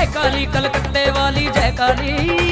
जय काली कलकत्ते वाली जय काली